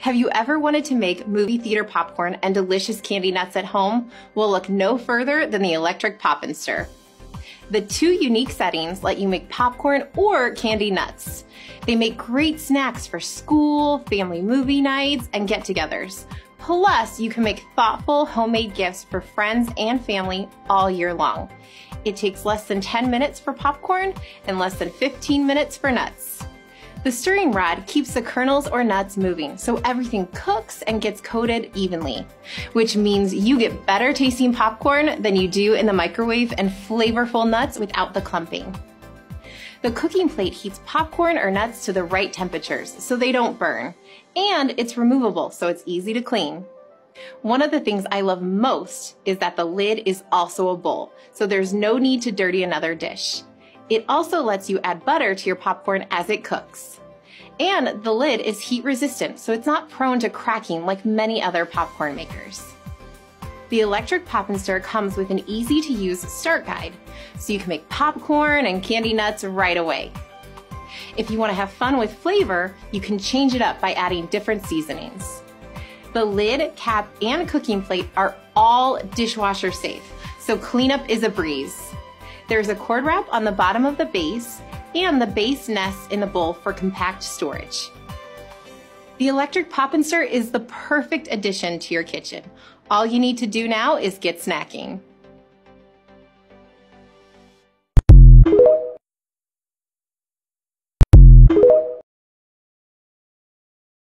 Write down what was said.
Have you ever wanted to make movie theater popcorn and delicious candy nuts at home? Well, look no further than the electric pop and stir. The two unique settings let you make popcorn or candy nuts. They make great snacks for school, family movie nights, and get togethers. Plus, you can make thoughtful homemade gifts for friends and family all year long. It takes less than 10 minutes for popcorn and less than 15 minutes for nuts. The stirring rod keeps the kernels or nuts moving so everything cooks and gets coated evenly, which means you get better tasting popcorn than you do in the microwave and flavorful nuts without the clumping. The cooking plate heats popcorn or nuts to the right temperatures so they don't burn, and it's removable so it's easy to clean. One of the things I love most is that the lid is also a bowl, so there's no need to dirty another dish. It also lets you add butter to your popcorn as it cooks. And the lid is heat resistant, so it's not prone to cracking like many other popcorn makers. The electric pop and stir comes with an easy to use start guide, so you can make popcorn and candy nuts right away. If you want to have fun with flavor, you can change it up by adding different seasonings. The lid, cap, and cooking plate are all dishwasher safe, so cleanup is a breeze. There's a cord wrap on the bottom of the base and the base nests in the bowl for compact storage. The electric pop and stir is the perfect addition to your kitchen. All you need to do now is get snacking.